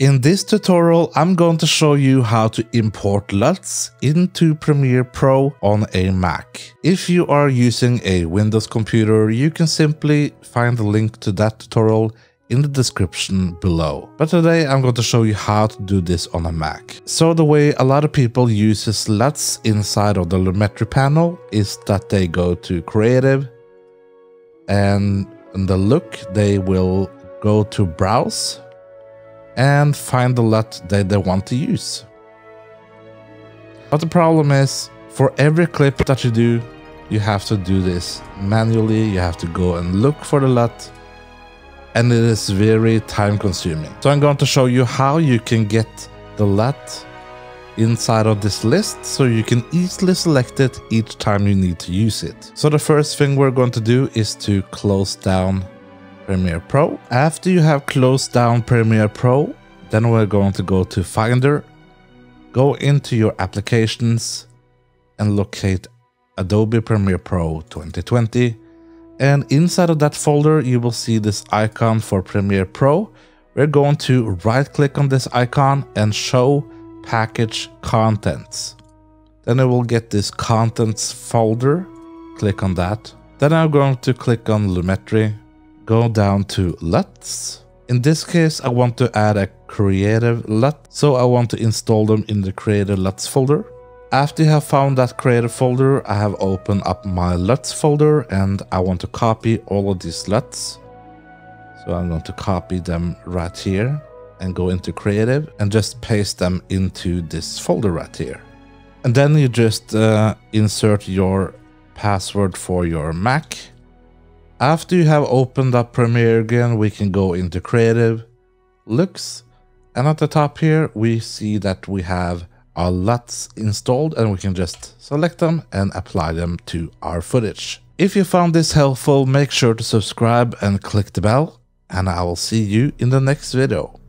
In this tutorial, I'm going to show you how to import LUTs into Premiere Pro on a Mac. If you are using a Windows computer, you can simply find the link to that tutorial in the description below. But today I'm going to show you how to do this on a Mac. So the way a lot of people uses LUTs inside of the Lumetri panel is that they go to Creative and in the look they will go to Browse and find the LUT that they want to use. But the problem is, for every clip that you do, you have to do this manually, you have to go and look for the LUT, and it is very time consuming. So I'm going to show you how you can get the LUT inside of this list so you can easily select it each time you need to use it. So the first thing we're going to do is to close down Premiere Pro. After you have closed down Premiere Pro, then we're going to go to Finder, go into your applications and locate Adobe Premiere Pro 2020. And inside of that folder, you will see this icon for Premiere Pro. We're going to right click on this icon and show package contents. Then I will get this contents folder. Click on that. Then I'm going to click on Lumetri go down to LUTs. In this case, I want to add a creative LUT, so I want to install them in the creative LUTs folder. After you have found that creative folder, I have opened up my LUTs folder and I want to copy all of these LUTs. So I'm going to copy them right here and go into creative and just paste them into this folder right here. And then you just uh, insert your password for your Mac after you have opened up Premiere again, we can go into Creative, Looks, and at the top here, we see that we have our LUTs installed and we can just select them and apply them to our footage. If you found this helpful, make sure to subscribe and click the bell, and I will see you in the next video.